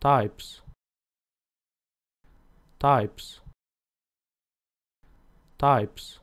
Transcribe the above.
types types types.